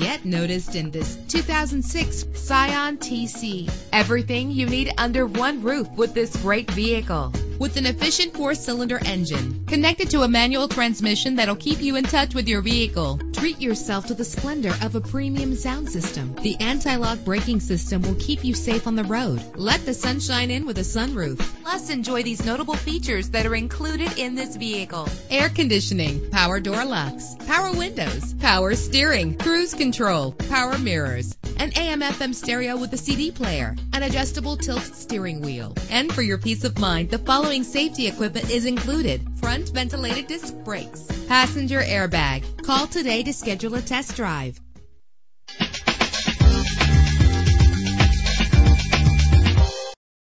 not noticed in this 2006 Scion TC. Everything you need under one roof with this great vehicle. With an efficient four-cylinder engine connected to a manual transmission that'll keep you in touch with your vehicle. Treat yourself to the splendor of a premium sound system. The anti-lock braking system will keep you safe on the road. Let the sunshine in with a sunroof. Plus, enjoy these notable features that are included in this vehicle. Air conditioning, power door locks, power windows, power steering, cruise control, power mirrors, an AM FM stereo with a CD player, an adjustable tilt steering wheel. And for your peace of mind, the following safety equipment is included. Front ventilated disc brakes, passenger airbag. Call today to schedule a test drive.